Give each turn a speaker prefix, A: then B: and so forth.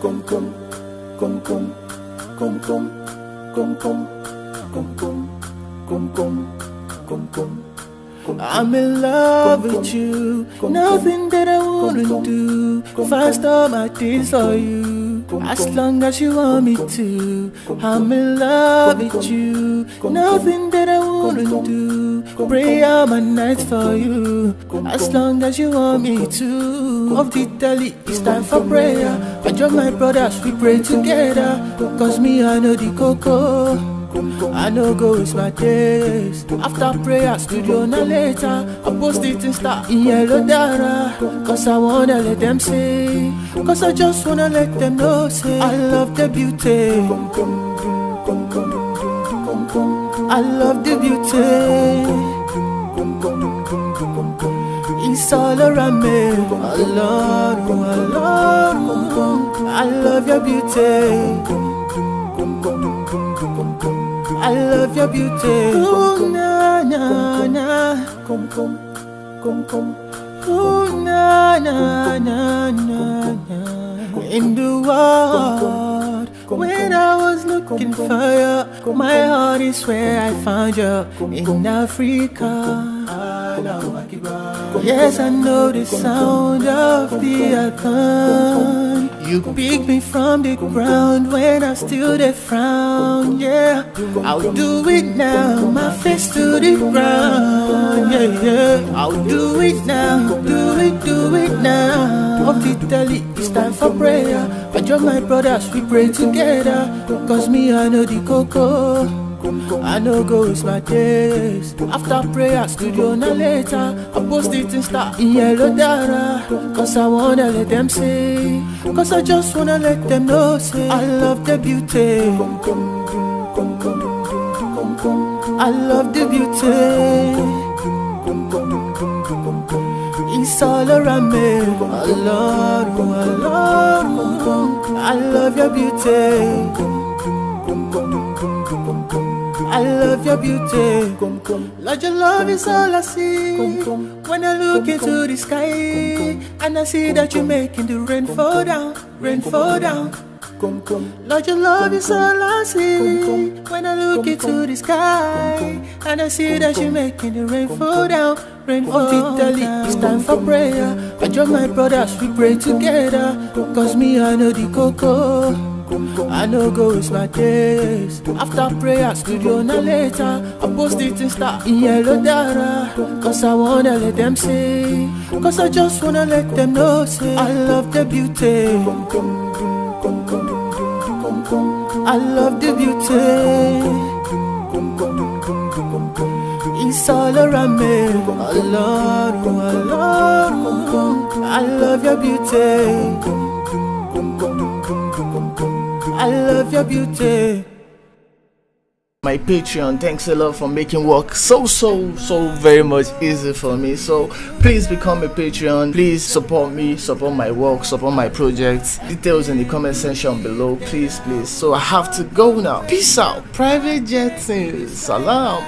A: Kom kom, kom kom, kom kom, kom kom, kom kom, kom kom, kom kom.
B: I'm in love with you. Nothing that I wouldn't do. Fast all my days for you. As long as you want me to. I'm in love with you. Nothing that I wouldn't do. Pray all my nights for you. As long as you want me to. Of Italy, it's time for prayer. I join my brothers, we pray together. Cause me, I know the cocoa. I know go waste my days. After prayer, studio na later. I post it in star in yellow data Cause I wanna let them see. Cause I just wanna let them know say I love the beauty. I love the beauty. It's all around me. I love I I love your beauty I love your beauty. Ooh, na, na, na.
A: Come, come, come, come.
B: Ooh, na, na, na, na, na. In the world, when I was looking for you, my heart is where I found you. In Africa. Yes, I know the sound of the album. You picked me from the ground when I still the frown. Yeah, I'll do it now, my face to the ground. Yeah, yeah, I'll do it now, do it, do it now. The telly, it's time for prayer. Join my brothers, we pray together. Cause me, I know the cocoa. I know go waste my days After prayer, studio na later I post it in star in yellow data Cause I wanna let them see. Cause I just wanna let them know say I love the beauty. I love the beauty It's all around me I love I love I love your beauty I love your beauty. Lord, your love is all I see. When I look into the sky, and I see that you're making the rain fall down, rain fall down. Lord, your love is all I see. When I look into the sky, and I see that you're making the rain fall down, rain fall down. It's time for prayer. I join my brothers, we pray together. Cause me, I know the cocoa. I know go waste my days After prayer, studio na later I post it in star in yellow data Cause I wanna let them see Cause I just wanna let them know say I love the beauty I love the beauty. It's all around me. I love I love I love your beauty. I love your beauty. My Patreon, thanks a lot for making work so, so, so very much easy for me. So please become a Patreon. Please support me, support my work, support my projects. Details in the comment section below. Please, please. So I have to go now. Peace out. Private jet. Salam.